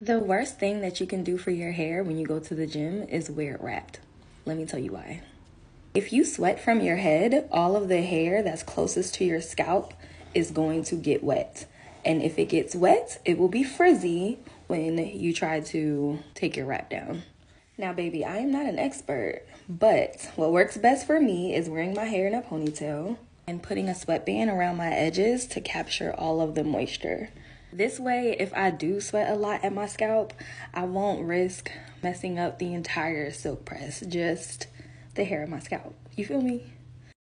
The worst thing that you can do for your hair when you go to the gym is wear it wrapped. Let me tell you why. If you sweat from your head, all of the hair that's closest to your scalp is going to get wet. And if it gets wet, it will be frizzy when you try to take your wrap down. Now, baby, I am not an expert, but what works best for me is wearing my hair in a ponytail and putting a sweatband around my edges to capture all of the moisture. This way, if I do sweat a lot at my scalp, I won't risk messing up the entire silk press, just the hair of my scalp. You feel me?